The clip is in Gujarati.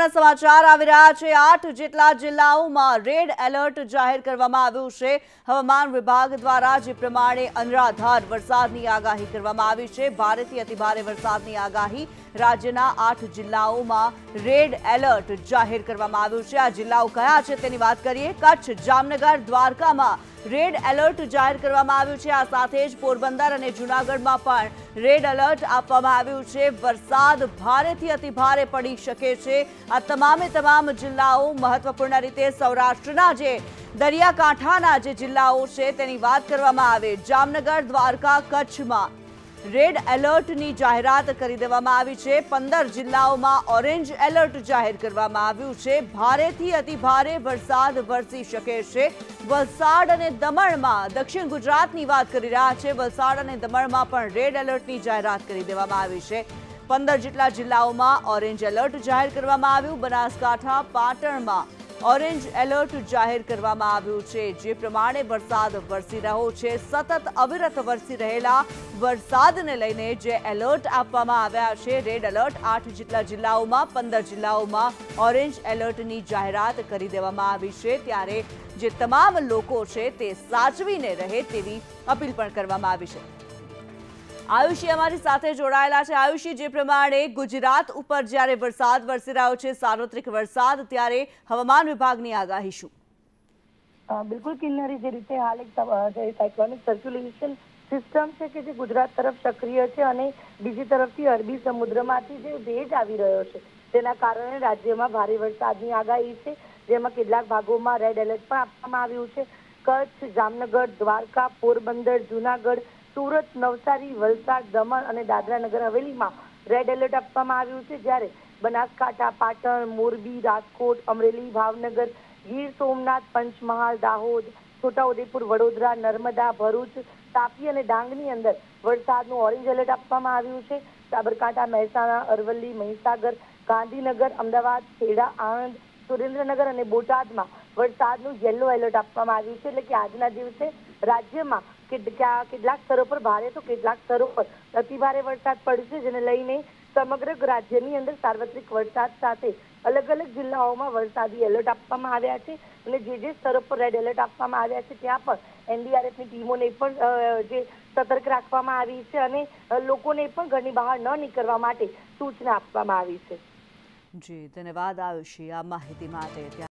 મહત્વપૂર્ણ સમાચાર આવી રહ્યા છે. આઠ જેટલા જિલ્લાઓમાં રેડ એલર્ટ જાહેર કરવામાં આવ્યું છે. હવામાન વિભાગ દ્વારા જે પ્રમાણે અનરાધાર વરસાદની આગાહી કરવામાં આવી છે. ભારેથી અતિભારે વરસાદની આગાહી રાજ્યના આઠ જિલ્લાઓમાં રેડ એલર્ટ જાહેર કરવામાં આવ્યું છે. આ જિલ્લાઓ કયા છે તેની વાત કરીએ. કચ્છ, જામનગર, દ્વારકામાં રેડ એલર્ટ જાહેર કરવામાં આવ્યું છે. આ સાથે જ પોરબંદર અને જૂનાગઢમાં પણ રેડ એલર્ટ આપવામાં આવ્યું છે. વરસાદ ભારેથી અતિભારે પડી શકે છે. આ તમામે તમામ જિલ્લાઓ મહત્વપૂર્ણ રીતે સૌરાષ્ટ્રના જે દરિયાકાંઠાના જે જિલ્લાઓ છે તેની વાત કરવામાં આવે. જામનગર, દ્વારકા, કચ્છમાં રેડ એલર્ટની જાહેરાત કરી દેવામાં આવી છે. પંદર જિલ્લાઓમાં ઓરેન્જ એલર્ટ જાહેર કરવામાં આવ્યું છે. ભારેથી અતિભારે વરસાદ વરસી શકે છે. વલસાડ અને દમણમાં દક્ષિણ ગુજરાતની વાત કરી રહ્યા છે. વલસાડ અને દમણમાં પણ રેડ એલર્ટની જાહેરાત કરી દેવામાં આવી છે. પંદર જેટલા જિલ્લાઓમાં ઓરેન્જ એલર્ટ જાહેર કરવામાં આવ્યું. બનાસકાંઠા, પાટણમાં ઓરેન્જ એલર્ટ જાહેર કરવામાં આવ્યું છે. જે પ્રમાણે વરસાદ વરસી રહ્યો છે. સતત અવિરત વરસી રહેલા વરસાદને લઈને જે એલર્ટ આપવામાં આવ્યા છે, રેડ એલર્ટ આઠ જેટલા જિલ્લાઓમાં, પંદર જિલ્લાઓમાં ઓરેન્જ એલર્ટની જાહેરાત કરી દેવામાં આવી છે. ત્યારે જે તમામ લોકો છે તે સાચવીને રહે તેવી અપીલ પણ કરવામાં આવી છે. આયુષી અમારી સાથે જોડાયેલા છે. આયુષી, જે પ્રમાણે ગુજરાત ઉપર જ્યારે વરસાદ વરસી રહ્યો છે, સાર્વત્રિક વરસાદ, ત્યારે હવામાન વિભાગની આગાહી શું? બિલકુલ કિન્નરી, જે રીતે હાલ એક સાયક્લોનિક સર્ક્યુલેશન સિસ્ટમ છે કે જે ગુજરાત તરફ સક્રિય છે અને બીજી તરફથી અરબી સમુદ્રમાંથી જે ભેજ આવી રહ્યો છે, તેના કારણે રાજ્યમાં ભારે વરસાદની આગાહી છે. જેમાં કેટલાક ભાગોમાં રેડ એલર્ટ પણ આપવામાં આવ્યું છે. કચ્છ, જામનગર, દ્વારકા, પોરબંદર, જુનાગઢ સુરત, નવસારી, વલસાડ, દમણ અને દાદરા નગર હવેલીમાં રેડ એલર્ટ આપવામાં આવ્યું છે. જ્યારે બનાસકાંઠા, પાટણ, મોરબી, રાજકોટ, અમરેલી, ભાવનગર, ગીર સોમનાથ, પંચમહાલ, દાહોદ, છોટાઉદેપુર, વડોદરા, નર્મદા, ભરૂચ, તાપી અને ડાંગની અંદર વરસાદનું ઓરેન્જ એલર્ટ આપવામાં આવ્યું છે. સાબરકાંઠા, મહેસાણા, અરવલ્લી, મહીસાગર, ગાંધીનગર, અમદાવાદ, ખેડા, આણંદ, સુરેન્દ્રનગર અને બોટાદમાં વરસાદનું યલો એલર્ટ આપવામાં આવ્યું છે. એટલે કે આજના દિવસે રાજ્યમાં કેટલાક સ્તરો પર ભારે તો કેટલાક સ્તરો પર અતિભારે વરસાદ પડશે જેને લઈને સમગ્ર રાજ્યની અંદર સાર્વત્રિક વરસાદ સાથે અલગ અલગ જિલ્લાઓમાં વરસાદી એલર્ટ આપવામાં આવ્યા છે અને જે જે સ્તરો પર રેડ એલર્ટ આપવામાં આવ્યા છે, ત્યાં પણ એનડીઆરએફની ટીમોને પણ જે સતર્ક રાખવામાં આવી છે અને લોકોને પણ ઘરની બહાર ન નીકળવા માટે સૂચના આપવામાં આવી છે. જી, ધન્યવાદ આયુષી આ માહિતી માટે.